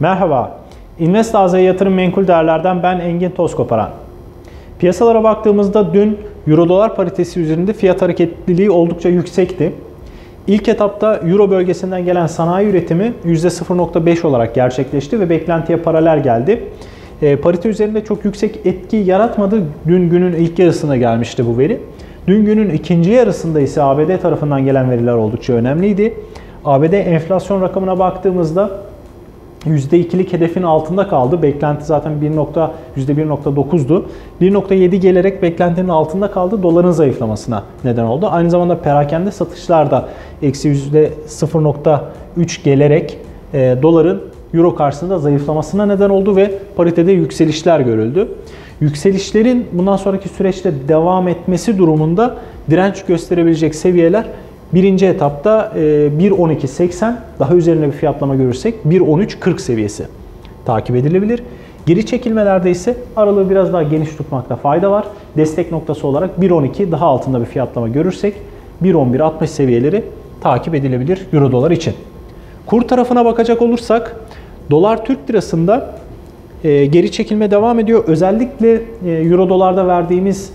Merhaba, Invest AZ Yatırım Menkul Değerler'den ben Engin Tozkoparan. Piyasalara baktığımızda dün Euro-Dolar paritesi üzerinde fiyat hareketliliği oldukça yüksekti. İlk etapta Euro bölgesinden gelen sanayi üretimi %0.5 olarak gerçekleşti ve beklentiye paralel geldi. E, parite üzerinde çok yüksek etki yaratmadı. Dün günün ilk yarısına gelmişti bu veri. Dün günün ikinci yarısında ise ABD tarafından gelen veriler oldukça önemliydi. ABD enflasyon rakamına baktığımızda %2'lik hedefin altında kaldı. Beklenti zaten %1.9'du. 1.7 gelerek beklentinin altında kaldı. Doların zayıflamasına neden oldu. Aynı zamanda perakende satışlar da eksi %0.3 gelerek e, doların euro karşısında zayıflamasına neden oldu ve paritede yükselişler görüldü. Yükselişlerin bundan sonraki süreçte devam etmesi durumunda direnç gösterebilecek seviyeler birinci etapta 1.12.80 e, daha üzerine bir fiyatlama görürsek 1.13.40 seviyesi takip edilebilir. Geri çekilmelerde ise aralığı biraz daha geniş tutmakta fayda var. Destek noktası olarak 1.12 daha altında bir fiyatlama görürsek 1.11.60 seviyeleri takip edilebilir Euro dolar için. Kur tarafına bakacak olursak dolar Türk lirasında e, geri çekilme devam ediyor. Özellikle e, Euro dolarda verdiğimiz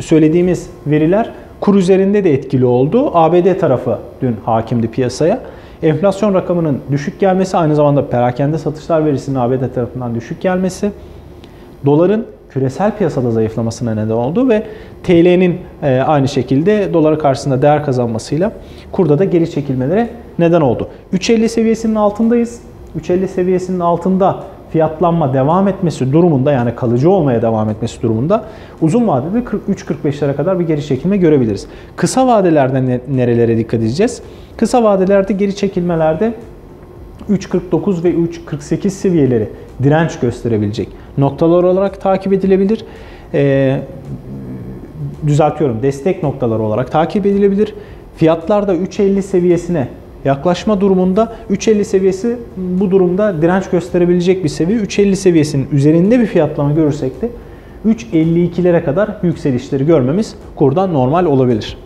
söylediğimiz veriler kur üzerinde de etkili oldu. ABD tarafı dün hakimdi piyasaya. Enflasyon rakamının düşük gelmesi aynı zamanda perakende satışlar verisinin ABD tarafından düşük gelmesi doların küresel piyasada zayıflamasına neden oldu ve TL'nin e, aynı şekilde dolara karşısında değer kazanmasıyla kurda da geri çekilmelere neden oldu. 3.50 seviyesinin altındayız. 3.50 seviyesinin altında fiyatlanma devam etmesi durumunda yani kalıcı olmaya devam etmesi durumunda uzun vadede 43-45'lere kadar bir geri çekilme görebiliriz. Kısa vadelerde nerelere dikkat edeceğiz? Kısa vadelerde geri çekilmelerde 3.49 ve 3.48 seviyeleri direnç gösterebilecek noktalar olarak takip edilebilir. Ee, düzeltiyorum destek noktaları olarak takip edilebilir. Fiyatlar da 3.50 seviyesine yaklaşma durumunda 3.50 seviyesi bu durumda direnç gösterebilecek bir seviye. 3.50 seviyesinin üzerinde bir fiyatlama görürsek de 3.52'lere kadar yükselişleri görmemiz kurdan normal olabilir.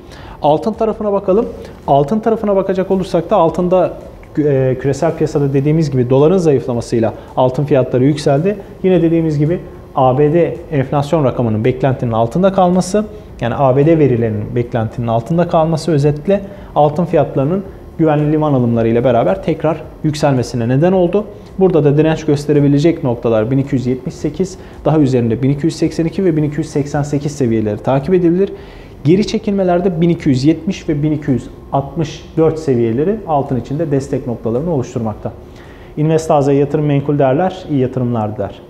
Altın tarafına bakalım. Altın tarafına bakacak olursak da altında e, küresel piyasada dediğimiz gibi doların zayıflamasıyla altın fiyatları yükseldi. Yine dediğimiz gibi ABD enflasyon rakamının beklentinin altında kalması, yani ABD verilerinin beklentinin altında kalması özetle altın fiyatlarının güvenli liman alımları ile beraber tekrar yükselmesine neden oldu. Burada da direnç gösterebilecek noktalar 1278, daha üzerinde 1282 ve 1288 seviyeleri takip edilebilir. Geri çekilmelerde 1270 ve 1264 seviyeleri altın içinde destek noktalarını oluşturmakta. Investaz'a yatırım menkul değerler, iyi yatırımlar der.